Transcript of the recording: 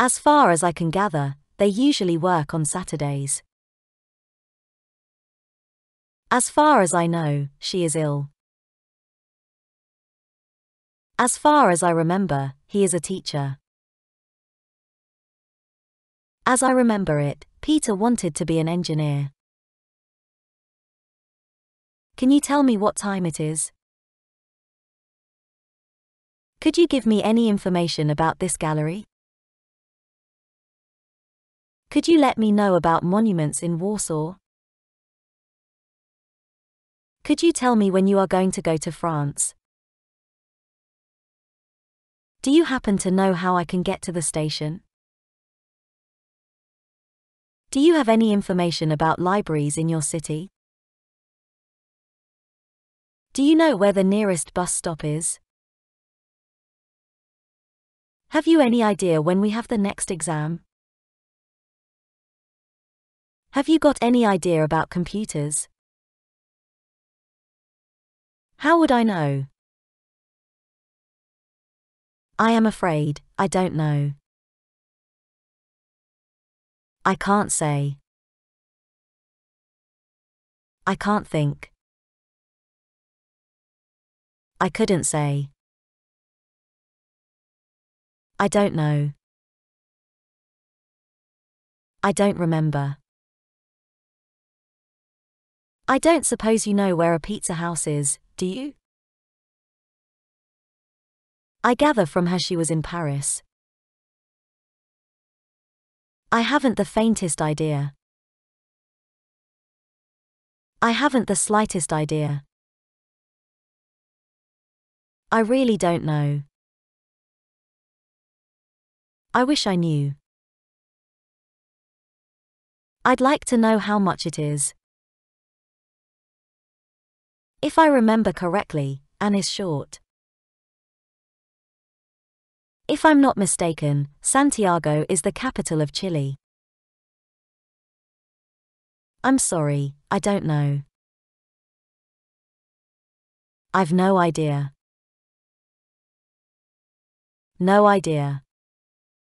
As far as I can gather, they usually work on Saturdays. As far as I know, she is ill. As far as I remember, he is a teacher. As I remember it, Peter wanted to be an engineer. Can you tell me what time it is? Could you give me any information about this gallery? Could you let me know about monuments in Warsaw? Could you tell me when you are going to go to France? Do you happen to know how I can get to the station? Do you have any information about libraries in your city? Do you know where the nearest bus stop is? Have you any idea when we have the next exam? Have you got any idea about computers? How would I know? I am afraid, I don't know. I can't say. I can't think. I couldn't say. I don't know. I don't remember. I don't suppose you know where a pizza house is, do you? I gather from her she was in Paris. I haven't the faintest idea. I haven't the slightest idea. I really don't know. I wish I knew. I'd like to know how much it is. If I remember correctly, Anne is short. If I'm not mistaken, Santiago is the capital of Chile. I'm sorry, I don't know. I've no idea. No idea.